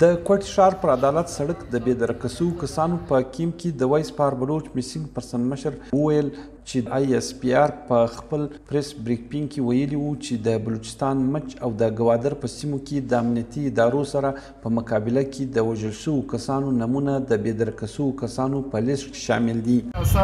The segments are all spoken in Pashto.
د کوټ ښار پر عدالت سړک د بې درکه شوو کسانو په کيمپ کې د وایس پار بلوچ ميسنګ پرسن مشر وویل چې د آی اس پي ار په خپل پريس بريکپينګ کې ويلي وو چې د بلوچستان مچ او د ګوادر په سيمو کې د امنيتي ادارو سره په مقابله کې د وژل شوو کسانو نمونه د بې درکه شوو کسانو په ليست شامل دي. اصل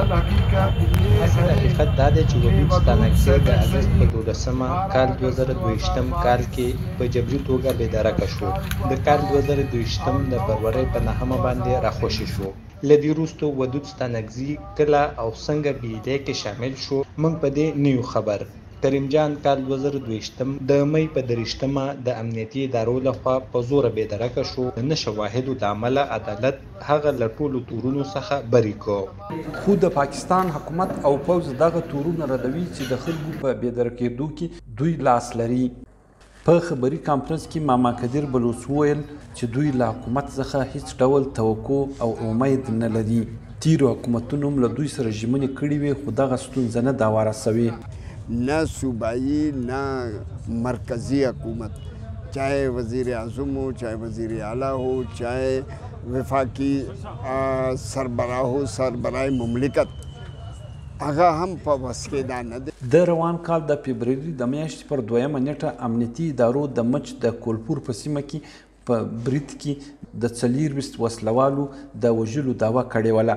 حقیقت دا دی چې وحید ستانکزی د اګست په دولسمه، کال دوه زره دوهویشتم، کال کې په جبري توګه بې درکه شو. د کال دوه زره دوهویشتم د فرورۍ په نهمه باندې راخوشې شو. له دې وروسته ودود ستانکزی کله او څنګه بي ایل اې کې شامل شو، موږ په دې نه یو خبر. کریم جان کال دوه زره دوهویشتم د مۍ په درویشتمه د امنیتي ادارو له خوا په زوره بې درکه شو، د نه شواهدو له امله عدالت، هغه له ټولو تورونو څخه بری کو. خو د پاکستان حکومت او پوځ دغه تورونه ردوي چې د خلکو په بې درکېدو کې دوی لاس لري. په خبري کانفرنس کې ماما قدیر بلوڅ وویل چې دوی له حکومت څخه هیڅ ډول توقع او امید نه لري. تیرو حکومتونو هم له دوی سره ژمنې کړې وې خو دغه ستونزه نه ده اواره شوې. نه صوبايي نه مرکزي حکومت چاهې وزير اعظم هو چاهې وزير اعليٰ هو چاهې وفاقي سربراهو سربرای مملکت هغه هم په وسکې دا نه دی د روان کال د فبروري د میاشتې پر دویمه نیټه امنیتي ادارو د مچ د کولپور په سیمه کې په برید کې د څلیرویست وسلوالو د وژلو دعوه کړې وله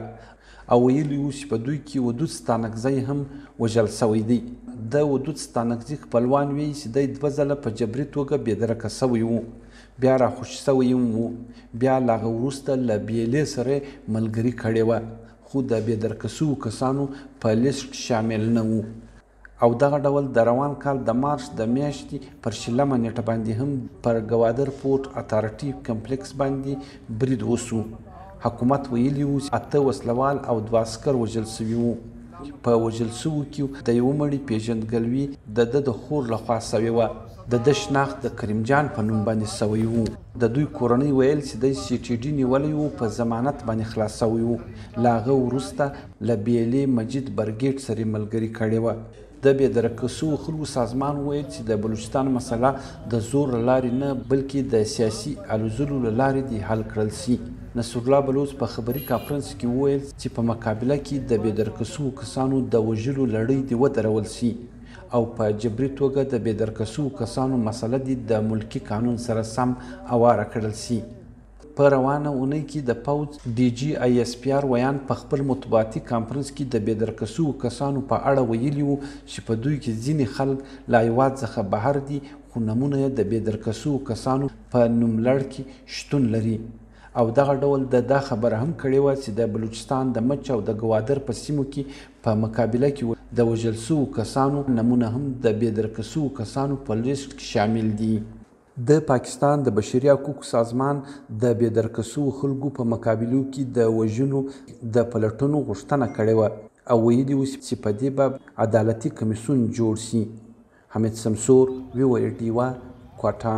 او ویلي وو چې په دوی کې ودود ستانکزی هم وژل سوی دی د ودود ستانکزي خپلوان ویي چې دی دوه ځله په جبري توګه بېدرکه سوی وو بیا را خوشی شوی یم وو بیا له هغه وروسته له بیلې سره ملګری کړې وه خو د بې درکه شوو کسانو په لیست شامل نه وو او دغه ډول د روان کال د مارچ د میاشتې پر شلمه نیټه باندې هم پر ګوادر پورټ اتارټي کمپلیکس باندې برید وشو حکومت ویلي وو چې اته وسله وال او دوه عسکر وژل شوي وو په وژل شوو کې د یوه مړي پیژندګلوي د ده د خور لخوا شوې وه. د ده شناخت د کریم جان په نوم باندې شوی و، د دوی کورنۍ ویل چې دی سي ټي ډي نیولی و، په ضمانت باندې خلاص شوی و، له هغه وروسته له بېلې مجید برګېډ سره ملګري کړې وه. د بې درکه شوو خلکو سازمان ویل چې د بلوچستان مسله د زور له لارې نه بلکې د سیاسي هلو ځلو له لارې دې حل کړل شي. نصرالله بلوڅ په خبري کانفرنس کې وویل چې په مقابله کې د بې درکه شوو کسانو د وژلو لړۍ دې ودرول شي. او په جبري توګه د بې درکه شوو کسانو مسله دې د ملکي قانون سره سم اواره کړل شي. په روانه اونۍ کې د پوځ ډي جي ايي اېس پي ار وياند په خپل مطبوعاتي کانفرنس کې د بې درکه شوو کسانو په اړه ويلي وو چې په دوی کې ځينې خلک له هېواد څخه بهر دي خو نمونه يې د بې درکه شوو کسانو په نوملړ کې شتون لري او دغه ډول ده دا خبره هم کړې وه چې د بلوچستان د مچ او د ګوادر په سيمو کې په مقابله کې د وژل شوو کسانو نمونه هم د بې درکه شوو کسانو په لېست کې شامل دي. د پاکستان د بشري حقوقو سازمان د بې درکه شوو خلکو په مقابلو کې د وژنو د پلټنو غوښتنه کړې وه او ویلي و چې په دې باب عدالتي کمېسیون جوړ شي. حمید سمسور، وي او اې ډیوه، کوټه.